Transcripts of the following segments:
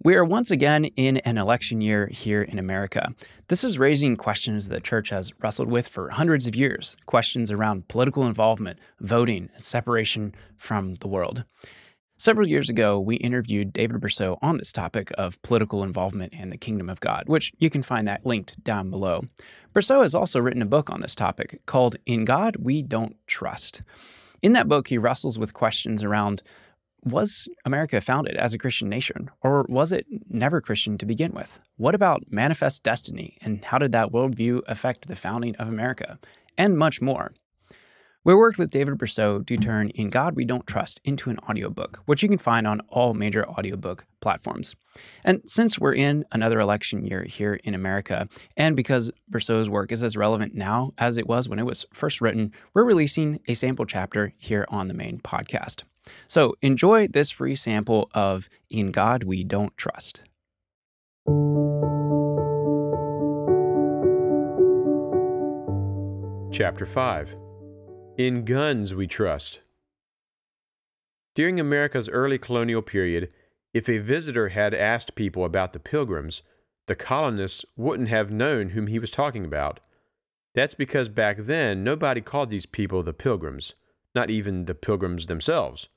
We are once again in an election year here in America. This is raising questions the church has wrestled with for hundreds of years questions around political involvement, voting, and separation from the world. Several years ago, we interviewed David Bercot on this topic of political involvement and the kingdom of God, which you can find that linked down below. Bercot has also written a book on this topic called In God We Don't Trust. In that book, he wrestles with questions around was America founded as a Christian nation, or was it never Christian to begin with? What about manifest destiny, and how did that worldview affect the founding of America? And much more. We worked with David Bercot to turn In God We Don't Trust into an audiobook, which you can find on all major audiobook platforms. And since we're in another election year here in America, and because Bercot's work is as relevant now as it was when it was first written, we're releasing a sample chapter here on the main podcast. So enjoy this free sample of In God We Don't Trust. Chapter 5 In Guns We Trust. During America's early colonial period, if a visitor had asked people about the Pilgrims, the colonists wouldn't have known whom he was talking about. That's because back then nobody called these people the Pilgrims, not even the Pilgrims themselves.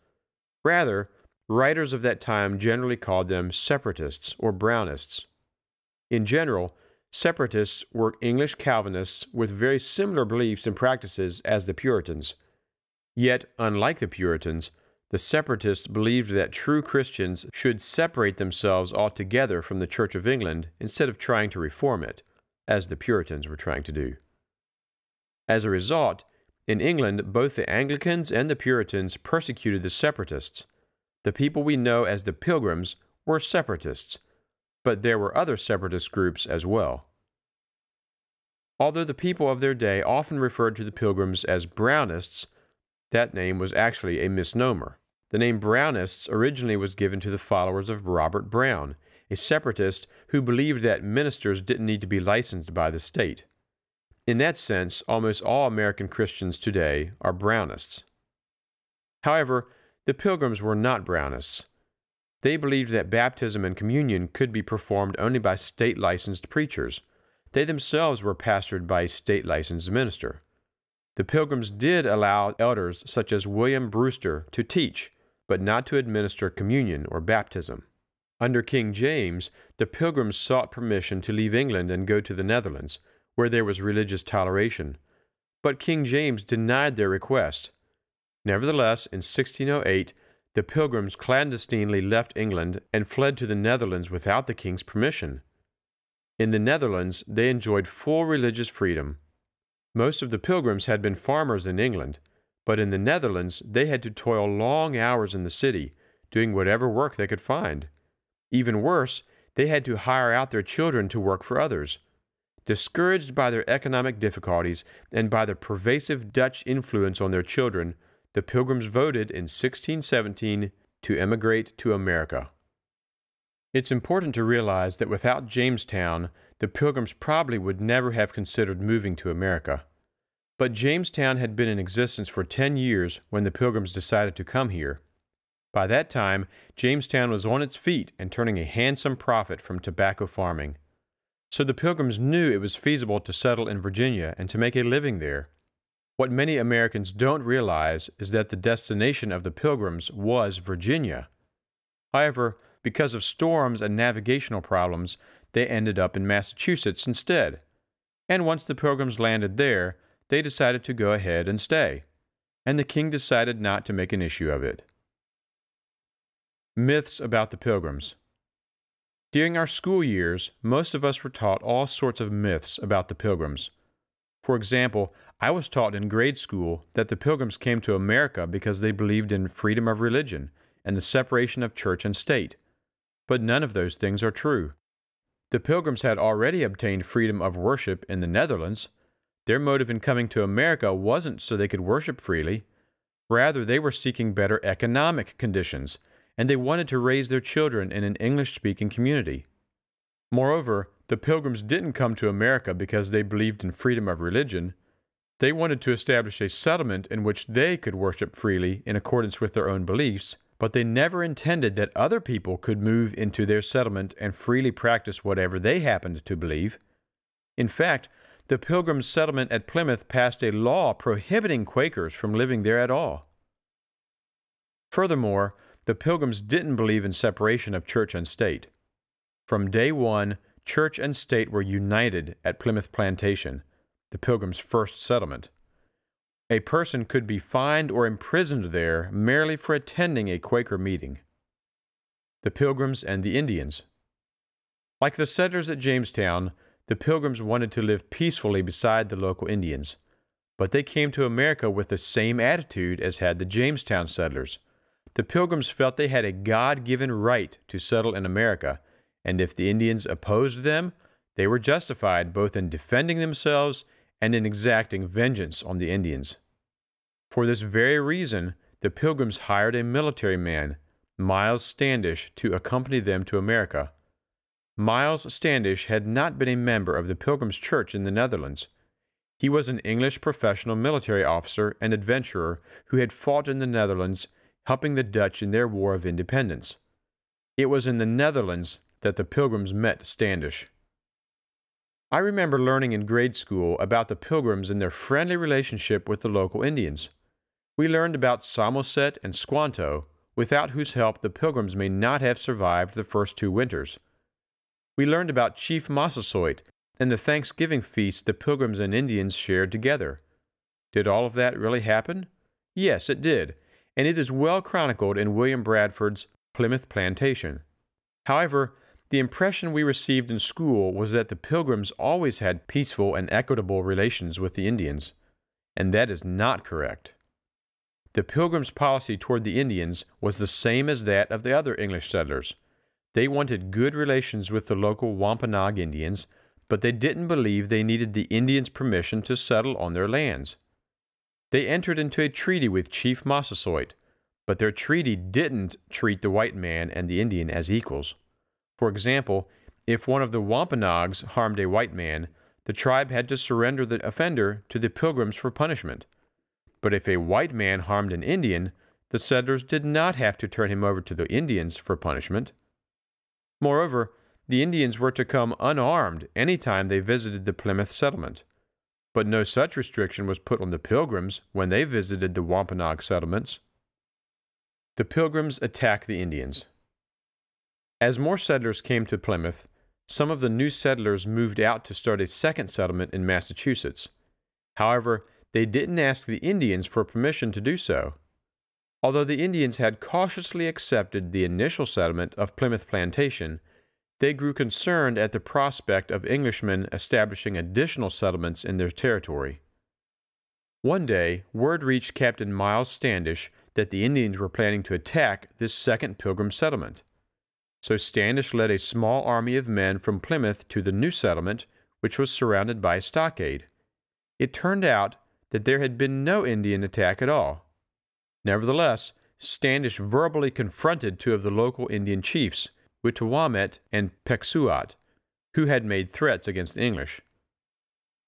Rather, writers of that time generally called them separatists or Brownists. In general, separatists were English Calvinists with very similar beliefs and practices as the Puritans. Yet, unlike the Puritans, the separatists believed that true Christians should separate themselves altogether from the Church of England instead of trying to reform it, as the Puritans were trying to do. As a result, in England, both the Anglicans and the Puritans persecuted the separatists. The people we know as the Pilgrims were separatists, but there were other separatist groups as well. Although the people of their day often referred to the Pilgrims as Brownists, that name was actually a misnomer. The name Brownists originally was given to the followers of Robert Browne, a separatist who believed that ministers didn't need to be licensed by the state. In that sense, almost all American Christians today are Brownists. However, the Pilgrims were not Brownists. They believed that baptism and communion could be performed only by state licensed preachers. They themselves were pastored by a state licensed minister. The Pilgrims did allow elders such as William Brewster to teach, but not to administer communion or baptism. Under King James, the Pilgrims sought permission to leave England and go to the Netherlands, where there was religious toleration, but King James denied their request. Nevertheless, in 1608, the pilgrims clandestinely left England and fled to the Netherlands without the king's permission. In the Netherlands, they enjoyed full religious freedom. Most of the pilgrims had been farmers in England, but in the Netherlands, they had to toil long hours in the city, doing whatever work they could find. Even worse, they had to hire out their children to work for others. Discouraged by their economic difficulties and by the pervasive Dutch influence on their children, the Pilgrims voted in 1617 to emigrate to America. It's important to realize that without Jamestown, the Pilgrims probably would never have considered moving to America. But Jamestown had been in existence for 10 years when the Pilgrims decided to come here. By that time, Jamestown was on its feet and turning a handsome profit from tobacco farming. So the Pilgrims knew it was feasible to settle in Virginia and to make a living there. What many Americans don't realize is that the destination of the Pilgrims was Virginia. However, because of storms and navigational problems, they ended up in Massachusetts instead. And once the Pilgrims landed there, they decided to go ahead and stay. And the king decided not to make an issue of it. Myths about the Pilgrims. During our school years, most of us were taught all sorts of myths about the Pilgrims. For example, I was taught in grade school that the Pilgrims came to America because they believed in freedom of religion and the separation of church and state. But none of those things are true. The Pilgrims had already obtained freedom of worship in the Netherlands. Their motive in coming to America wasn't so they could worship freely. Rather, they were seeking better economic conditions and they wanted to raise their children in an English speaking community. Moreover, the Pilgrims didn't come to America because they believed in freedom of religion. They wanted to establish a settlement in which they could worship freely in accordance with their own beliefs but they never intended that other people could move into their settlement and freely practice whatever they happened to believe. In fact, the Pilgrims' settlement at Plymouth passed a law prohibiting Quakers from living there at all. Furthermore, the Pilgrims didn't believe in separation of church and state. From day one, church and state were united at Plymouth Plantation, the Pilgrims' first settlement. A person could be fined or imprisoned there merely for attending a Quaker meeting. The Pilgrims and the Indians. Like the settlers at Jamestown, the Pilgrims wanted to live peacefully beside the local Indians, but they came to America with the same attitude as had the Jamestown settlers. The Pilgrims felt they had a God given right to settle in America, and if the Indians opposed them, they were justified both in defending themselves and in exacting vengeance on the Indians. For this very reason, the Pilgrims hired a military man, Miles Standish, to accompany them to America. Miles Standish had not been a member of the Pilgrims Church in the Netherlands. He was an English professional military officer and adventurer who had fought in the Netherlands, helping the Dutch in their War of Independence. It was in the Netherlands that the Pilgrims met Standish. I remember learning in grade school about the Pilgrims and their friendly relationship with the local Indians. We learned about Samoset and Squanto, without whose help the Pilgrims may not have survived the first two winters. We learned about Chief Massasoit and the Thanksgiving feast the Pilgrims and Indians shared together. Did all of that really happen? Yes, it did, and it is well chronicled in William Bradford's Plymouth Plantation. However, the impression we received in school was that the Pilgrims always had peaceful and equitable relations with the Indians, and that is not correct. The Pilgrims' policy toward the Indians was the same as that of the other English settlers. They wanted good relations with the local Wampanoag Indians, but they didn't believe they needed the Indians' permission to settle on their lands. They entered into a treaty with Chief Massasoit, but their treaty didn't treat the white man and the Indian as equals. For example, if one of the Wampanoags harmed a white man, the tribe had to surrender the offender to the pilgrims for punishment. But if a white man harmed an Indian, the settlers did not have to turn him over to the Indians for punishment. Moreover, the Indians were to come unarmed any time they visited the Plymouth settlement. But no such restriction was put on the Pilgrims when they visited the Wampanoag settlements. The Pilgrims attack the Indians. As more settlers came to Plymouth, some of the new settlers moved out to start a second settlement in Massachusetts. However, they didn't ask the Indians for permission to do so. Although the Indians had cautiously accepted the initial settlement of Plymouth Plantation, they grew concerned at the prospect of Englishmen establishing additional settlements in their territory. One day, word reached Captain Miles Standish that the Indians were planning to attack this second Pilgrim settlement. So Standish led a small army of men from Plymouth to the new settlement, which was surrounded by a stockade. It turned out that there had been no Indian attack at all. Nevertheless, Standish verbally confronted two of the local Indian chiefs, Wituwamet and Pecksuot, who had made threats against the English.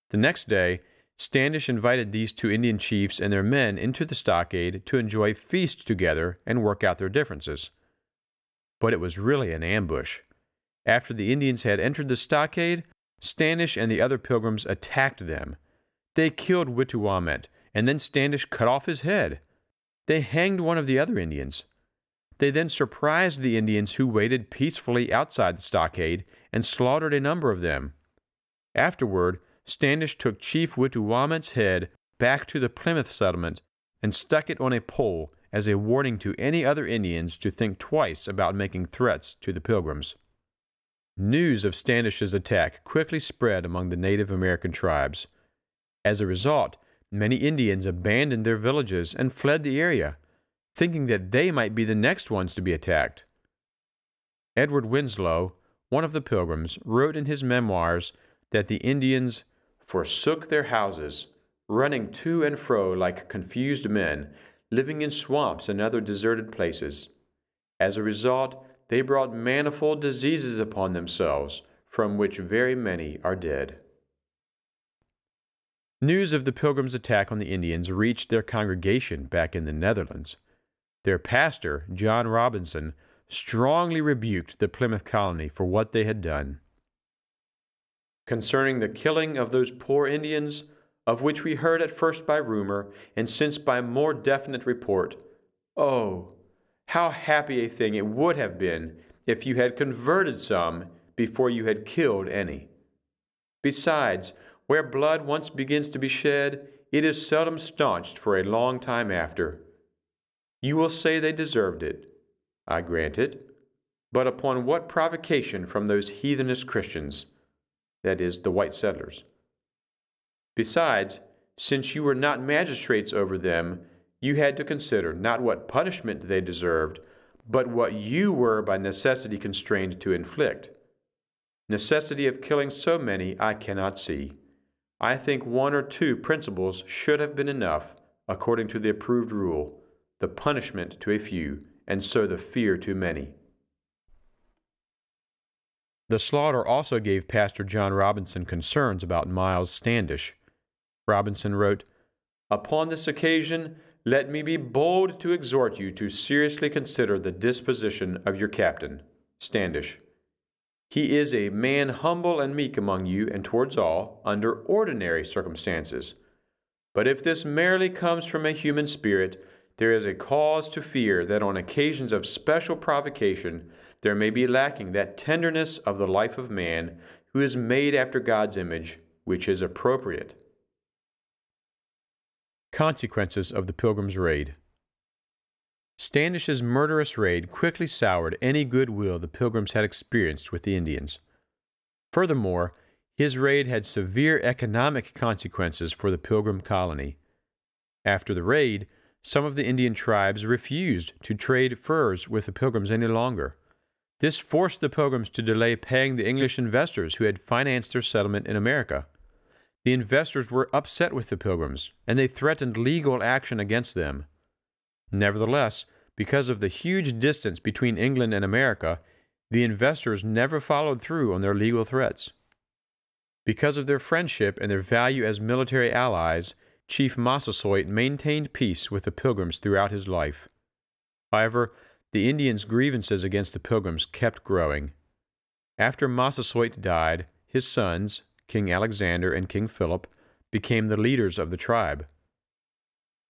The next day, Standish invited these two Indian chiefs and their men into the stockade to enjoy a feast together and work out their differences but it was really an ambush. After the Indians had entered the stockade, Standish and the other pilgrims attacked them. They killed Wituwamet, and then Standish cut off his head. They hanged one of the other Indians. They then surprised the Indians who waited peacefully outside the stockade and slaughtered a number of them. Afterward, Standish took Chief Wituwamet's head back to the Plymouth settlement and stuck it on a pole as a warning to any other Indians to think twice about making threats to the Pilgrims. News of Standish's attack quickly spread among the Native American tribes. As a result, many Indians abandoned their villages and fled the area, thinking that they might be the next ones to be attacked. Edward Winslow, one of the Pilgrims, wrote in his memoirs that the Indians forsook their houses, running to and fro like confused men, living in swamps and other deserted places. As a result, they brought manifold diseases upon themselves, from which very many are dead. News of the Pilgrims' attack on the Indians reached their congregation back in the Netherlands. Their pastor, John Robinson, strongly rebuked the Plymouth colony for what they had done. Concerning the killing of those poor Indians, of which we heard at first by rumor, and since by more definite report, oh, how happy a thing it would have been if you had converted some before you had killed any. Besides, where blood once begins to be shed, it is seldom staunched for a long time after. You will say they deserved it. I grant it. But upon what provocation from those heathenish Christians? That is, the white settlers. Besides, since you were not magistrates over them, you had to consider not what punishment they deserved, but what you were by necessity constrained to inflict. Necessity of killing so many I cannot see. I think one or two principals should have been enough, according to the approved rule the punishment to a few, and so the fear to many. The slaughter also gave Pastor John Robinson concerns about Miles Standish. Robinson wrote, Upon this occasion, let me be bold to exhort you to seriously consider the disposition of your captain, Standish. He is a man humble and meek among you and towards all, under ordinary circumstances. But if this merely comes from a human spirit, there is a cause to fear that on occasions of special provocation there may be lacking that tenderness of the life of man who is made after God's image, which is appropriate. Consequences of the Pilgrim's Raid Standish's murderous raid quickly soured any goodwill the Pilgrims had experienced with the Indians. Furthermore, his raid had severe economic consequences for the Pilgrim colony. After the raid, some of the Indian tribes refused to trade furs with the Pilgrims any longer. This forced the Pilgrims to delay paying the English investors who had financed their settlement in America. The investors were upset with the Pilgrims, and they threatened legal action against them. Nevertheless, because of the huge distance between England and America, the investors never followed through on their legal threats. Because of their friendship and their value as military allies, Chief Massasoit maintained peace with the Pilgrims throughout his life. However, the Indians' grievances against the Pilgrims kept growing. After Massasoit died, his sons, King Alexander and King Philip, became the leaders of the tribe.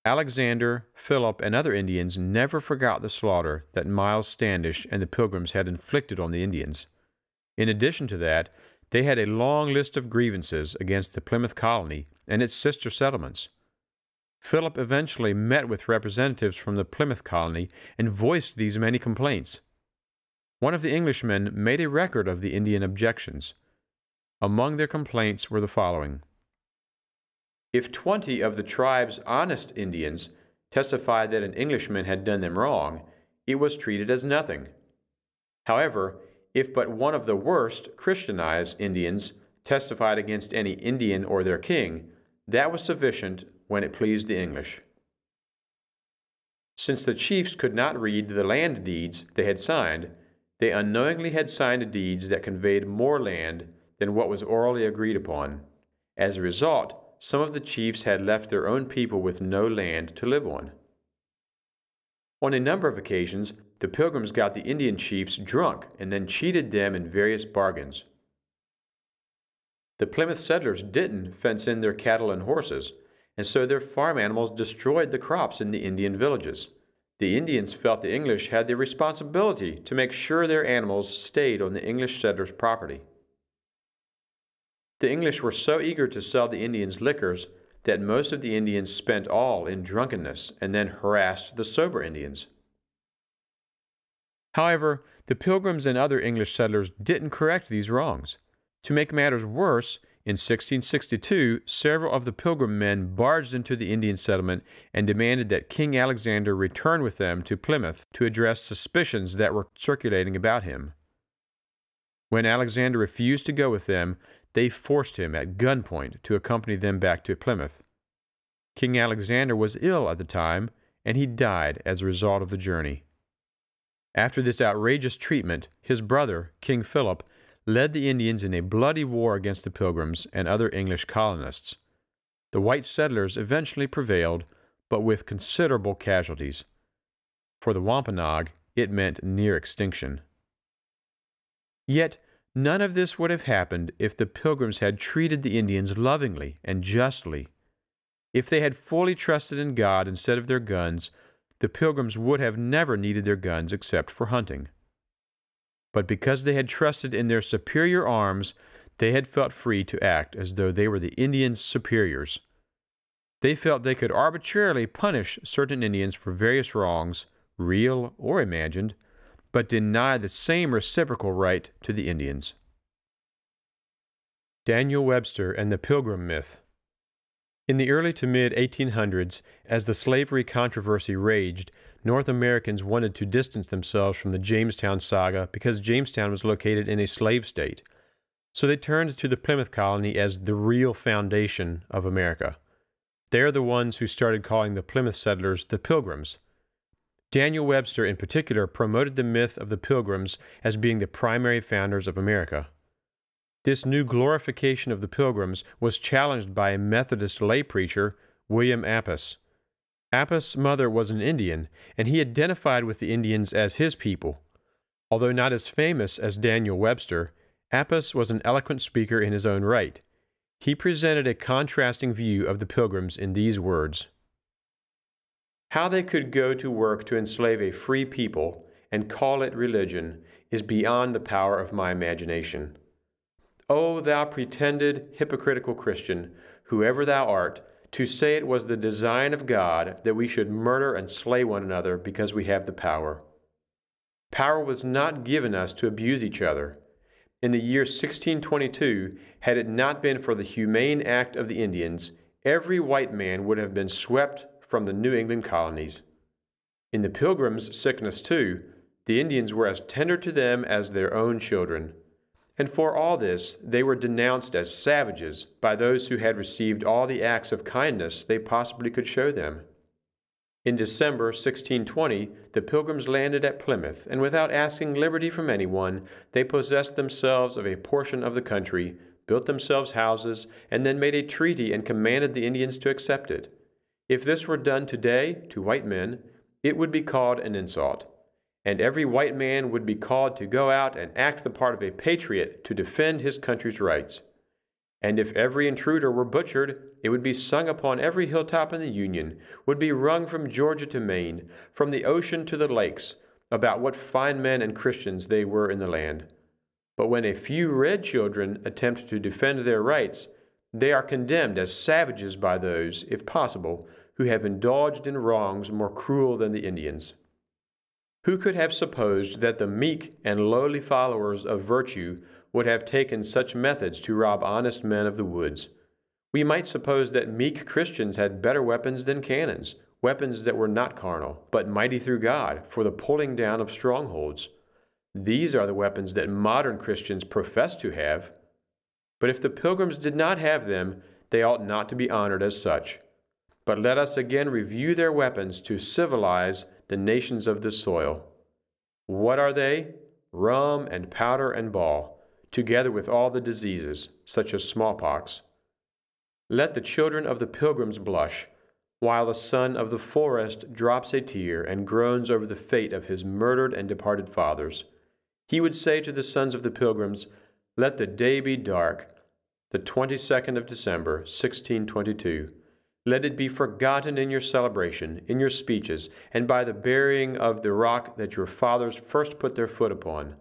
Alexander, Philip, and other Indians never forgot the slaughter that Miles Standish and the Pilgrims had inflicted on the Indians. In addition to that, they had a long list of grievances against the Plymouth colony and its sister settlements. Philip eventually met with representatives from the Plymouth colony and voiced these many complaints. One of the Englishmen made a record of the Indian objections. Among their complaints were the following If twenty of the tribe's honest Indians testified that an Englishman had done them wrong, it was treated as nothing. However, if but one of the worst Christianized Indians testified against any Indian or their king, that was sufficient when it pleased the English. Since the chiefs could not read the land deeds they had signed, they unknowingly had signed deeds that conveyed more land than what was orally agreed upon. As a result, some of the chiefs had left their own people with no land to live on. On a number of occasions, the pilgrims got the Indian chiefs drunk and then cheated them in various bargains. The Plymouth settlers didn't fence in their cattle and horses, and so their farm animals destroyed the crops in the Indian villages. The Indians felt the English had the responsibility to make sure their animals stayed on the English settlers' property. The English were so eager to sell the Indians liquors that most of the Indians spent all in drunkenness and then harassed the sober Indians. However, the Pilgrims and other English settlers didn't correct these wrongs. To make matters worse, in 1662, several of the Pilgrim men barged into the Indian settlement and demanded that King Alexander return with them to Plymouth to address suspicions that were circulating about him. When Alexander refused to go with them, they forced him at gunpoint to accompany them back to Plymouth. King Alexander was ill at the time, and he died as a result of the journey. After this outrageous treatment, his brother, King Philip, led the Indians in a bloody war against the Pilgrims and other English colonists. The white settlers eventually prevailed, but with considerable casualties. For the Wampanoag, it meant near extinction. Yet, none of this would have happened if the Pilgrims had treated the Indians lovingly and justly. If they had fully trusted in God instead of their guns, the Pilgrims would have never needed their guns except for hunting. But because they had trusted in their superior arms, they had felt free to act as though they were the Indians' superiors. They felt they could arbitrarily punish certain Indians for various wrongs, real or imagined, but deny the same reciprocal right to the Indians. Daniel Webster and the Pilgrim Myth In the early to mid 1800s, as the slavery controversy raged, North Americans wanted to distance themselves from the Jamestown saga because Jamestown was located in a slave state. So they turned to the Plymouth colony as the real foundation of America. They're the ones who started calling the Plymouth settlers the Pilgrims. Daniel Webster, in particular, promoted the myth of the Pilgrims as being the primary founders of America. This new glorification of the Pilgrims was challenged by a Methodist lay preacher, William Apess. Apess' mother was an Indian, and he identified with the Indians as his people. Although not as famous as Daniel Webster, Apess was an eloquent speaker in his own right. He presented a contrasting view of the Pilgrims in these words How they could go to work to enslave a free people and call it religion is beyond the power of my imagination. O thou pretended hypocritical Christian, whoever thou art, to say it was the design of God that we should murder and slay one another because we have the power. Power was not given us to abuse each other. In the year 1622, had it not been for the humane act of the Indians, every white man would have been swept from the New England colonies. In the Pilgrims' sickness, too, the Indians were as tender to them as their own children. And for all this, they were denounced as savages by those who had received all the acts of kindness they possibly could show them. In December 1620, the Pilgrims landed at Plymouth, and without asking liberty from anyone, they possessed themselves of a portion of the country, built themselves houses, and then made a treaty and commanded the Indians to accept it. If this were done today to white men, it would be called an insult and every white man would be called to go out and act the part of a patriot to defend his country's rights. And if every intruder were butchered, it would be sung upon every hilltop in the Union, would be rung from Georgia to Maine, from the ocean to the lakes, about what fine men and Christians they were in the land. But when a few red children attempt to defend their rights, they are condemned as savages by those, if possible, who have indulged in wrongs more cruel than the Indians. Who could have supposed that the meek and lowly followers of virtue would have taken such methods to rob honest men of the woods? We might suppose that meek Christians had better weapons than cannons, weapons that were not carnal, but mighty through God for the pulling down of strongholds. These are the weapons that modern Christians profess to have. But if the pilgrims did not have them, they ought not to be honored as such. But let us again review their weapons to civilize the nations of this soil. What are they? Rum and powder and ball, together with all the diseases, such as smallpox. Let the children of the pilgrims blush, while the son of the forest drops a tear and groans over the fate of his murdered and departed fathers. He would say to the sons of the pilgrims, Let the day be dark, the 22nd of December, 1622 let it be forgotten in your celebration, in your speeches, and by the burying of the rock that your fathers first put their foot upon.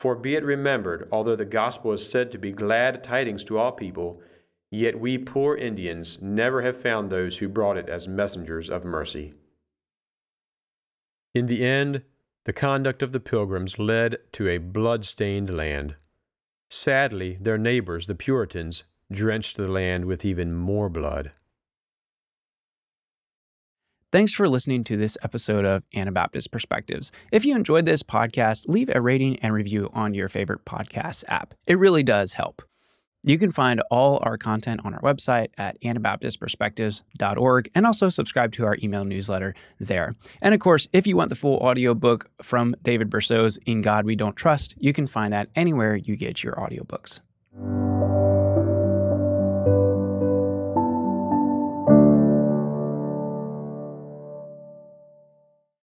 For be it remembered, although the gospel is said to be glad tidings to all people, yet we poor Indians never have found those who brought it as messengers of mercy. In the end, the conduct of the pilgrims led to a blood-stained land. Sadly, their neighbors, the Puritans, drenched the land with even more blood. Thanks for listening to this episode of Anabaptist Perspectives. If you enjoyed this podcast, leave a rating and review on your favorite podcast app. It really does help. You can find all our content on our website at anabaptistperspectives.org and also subscribe to our email newsletter there. And of course, if you want the full audiobook from David Bercot's In God We Don't Trust, you can find that anywhere you get your audiobooks.